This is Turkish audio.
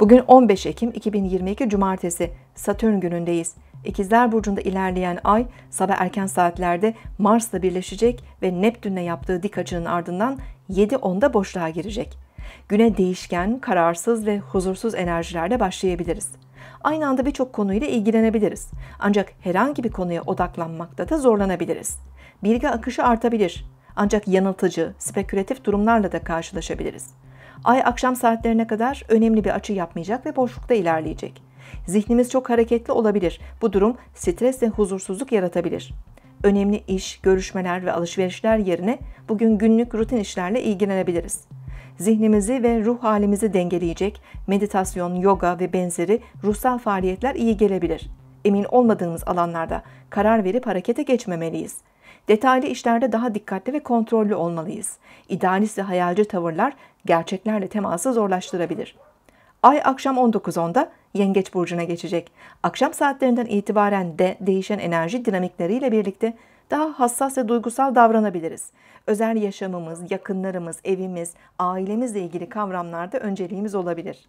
Bugün 15 Ekim 2022 Cumartesi Satürn günündeyiz. İkizler Burcu'nda ilerleyen ay sabah erken saatlerde Mars'la birleşecek ve Neptün'le yaptığı dik açının ardından 7.10'da boşluğa girecek. Güne değişken, kararsız ve huzursuz enerjilerle başlayabiliriz. Aynı anda birçok konuyla ilgilenebiliriz. Ancak herhangi bir konuya odaklanmakta da zorlanabiliriz. Bilgi akışı artabilir. Ancak yanıltıcı, spekülatif durumlarla da karşılaşabiliriz. Ay akşam saatlerine kadar önemli bir açı yapmayacak ve boşlukta ilerleyecek. Zihnimiz çok hareketli olabilir. Bu durum stres ve huzursuzluk yaratabilir. Önemli iş, görüşmeler ve alışverişler yerine bugün günlük rutin işlerle ilgilenebiliriz. Zihnimizi ve ruh halimizi dengeleyecek meditasyon, yoga ve benzeri ruhsal faaliyetler iyi gelebilir. Emin olmadığımız alanlarda karar verip harekete geçmemeliyiz. Detaylı işlerde daha dikkatli ve kontrollü olmalıyız. İdealist ve hayalci tavırlar gerçeklerle teması zorlaştırabilir. Ay akşam 19.10'da Yengeç burcuna geçecek. Akşam saatlerinden itibaren de değişen enerji dinamikleriyle birlikte daha hassas ve duygusal davranabiliriz. Özel yaşamımız, yakınlarımız, evimiz, ailemizle ilgili kavramlarda önceliğimiz olabilir.